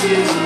to